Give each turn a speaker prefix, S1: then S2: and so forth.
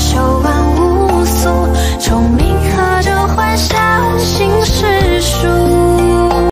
S1: show